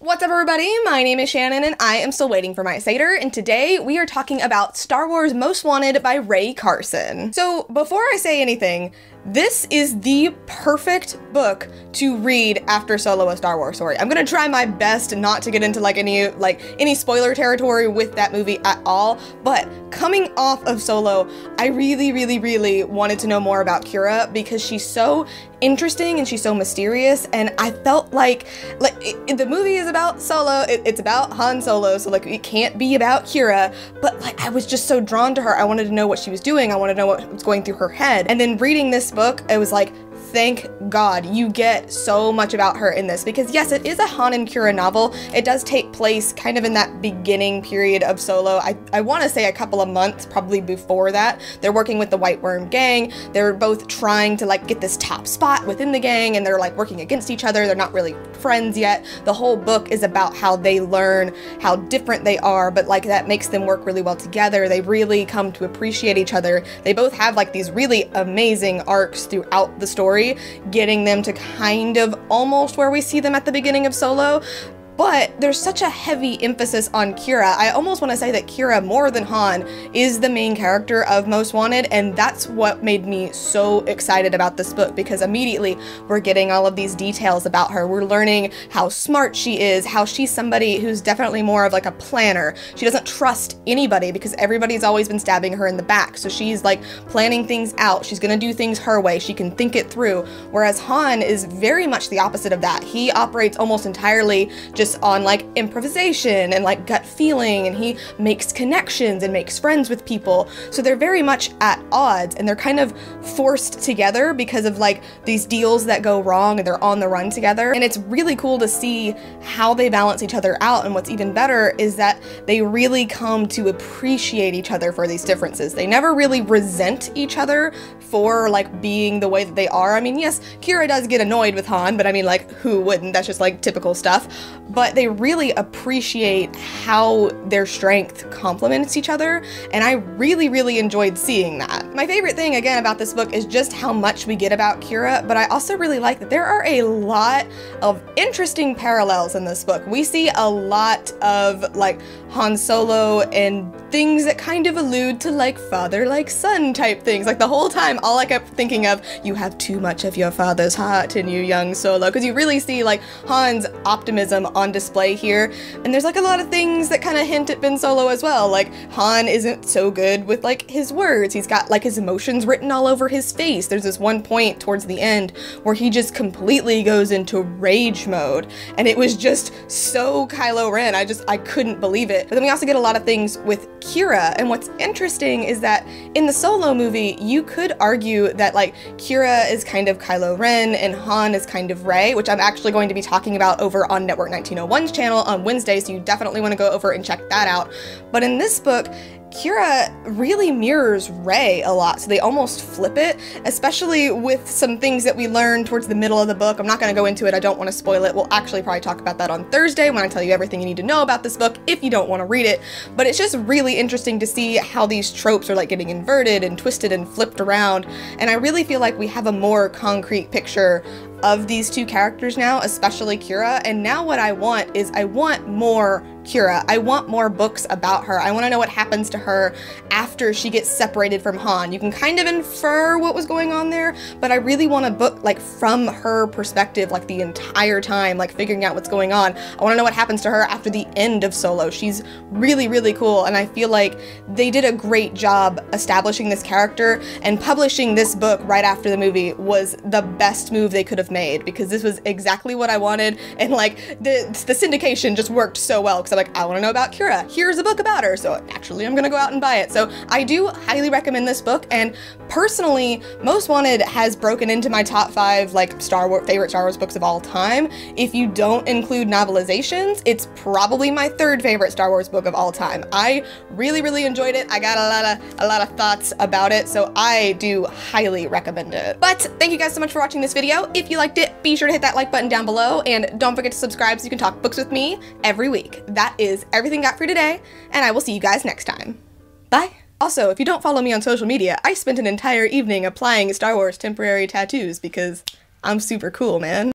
What's up, everybody? My name is Shannon, and I am still waiting for my Satyr. And today we are talking about Star Wars Most Wanted by Rae Carson. So, before I say anything, this is the perfect book to read after Solo a Star Wars story. I'm gonna try my best not to get into like any like any spoiler territory with that movie at all, but coming off of Solo, I really, really, really wanted to know more about Qi'ra because she's so interesting and she's so mysterious and I felt like like it, the movie is about Solo it, it's about Han Solo so like it can't be about Qi'ra, but like I was just so drawn to her. I wanted to know what she was doing. I wanted to know what was going through her head. And then reading this book it was like thank God you get so much about her in this because yes, it is a Han and Qi'ra novel. It does take place kind of in that beginning period of Solo. I, I want to say a couple of months probably before that. They're working with the White Worm gang. They're both trying to like get this top spot within the gang and they're like working against each other. They're not really friends yet. The whole book is about how they learn how different they are, but like that makes them work really well together. They really come to appreciate each other. They both have like these really amazing arcs throughout the story story, getting them to kind of almost where we see them at the beginning of Solo, but there's such a heavy emphasis on Qi'ra. I almost want to say that Qi'ra, more than Han, is the main character of Most Wanted, and that's what made me so excited about this book because immediately we're getting all of these details about her. We're learning how smart she is, how she's somebody who's definitely more of like a planner. She doesn't trust anybody because everybody's always been stabbing her in the back. So she's like planning things out. She's gonna do things her way. She can think it through. Whereas Han is very much the opposite of that. He operates almost entirely just on like improvisation and like gut feeling and he makes connections and makes friends with people. So they're very much at odds and they're kind of forced together because of like these deals that go wrong and they're on the run together. And it's really cool to see how they balance each other out. And what's even better is that they really come to appreciate each other for these differences. They never really resent each other for like being the way that they are. I mean, yes, Qi'ra does get annoyed with Han, but I mean, like, who wouldn't? That's just like typical stuff but they really appreciate how their strength complements each other, and I really, really enjoyed seeing that. My favorite thing, again, about this book is just how much we get about Qi'ra, but I also really like that there are a lot of interesting parallels in this book. We see a lot of, like, Han Solo and things that kind of allude to like father like son type things. Like the whole time, all I kept thinking of, you have too much of your father's heart in you, young Solo. Because you really see like Han's optimism on display here. And there's like a lot of things that kind of hint at Ben Solo as well. Like Han isn't so good with like his words. He's got like his emotions written all over his face. There's this one point towards the end where he just completely goes into rage mode. And it was just so Kylo Ren. I just, I couldn't believe it. But then we also get a lot of things with Qi'ra, and what's interesting is that in the Solo movie, you could argue that like Qi'ra is kind of Kylo Ren and Han is kind of Rey, which I'm actually going to be talking about over on Network 1901's channel on Wednesday, so you definitely want to go over and check that out. But in this book, Qi'ra really mirrors Rey a lot, so they almost flip it, especially with some things that we learn towards the middle of the book. I'm not going to go into it, I don't want to spoil it. We'll actually probably talk about that on Thursday when I tell you everything you need to know about this book if you don't want to read it. But it's just really interesting to see how these tropes are like getting inverted and twisted and flipped around, and I really feel like we have a more concrete picture of these two characters now, especially Qi'ra. and now what I want is I want more Qi'ra. I want more books about her. I want to know what happens to her after she gets separated from Han. You can kind of infer what was going on there, but I really want a book like from her perspective, like the entire time, like figuring out what's going on. I want to know what happens to her after the end of Solo. She's really, really cool, and I feel like they did a great job establishing this character, and publishing this book right after the movie was the best move they could have made because this was exactly what I wanted, and like the, the syndication just worked so well because like, I want to know about Qi'ra. Here's a book about her. So naturally, I'm going to go out and buy it. So I do highly recommend this book. And personally, Most Wanted has broken into my top five like Star Wars favorite Star Wars books of all time. If you don't include novelizations, it's probably my third favorite Star Wars book of all time. I really, really enjoyed it. I got a lot of a lot of thoughts about it, so I do highly recommend it. But thank you guys so much for watching this video. If you liked it, be sure to hit that like button down below and don't forget to subscribe so you can talk books with me every week. That that is everything got for today, and I will see you guys next time. Bye! Also, if you don't follow me on social media, I spent an entire evening applying Star Wars temporary tattoos because I'm super cool, man.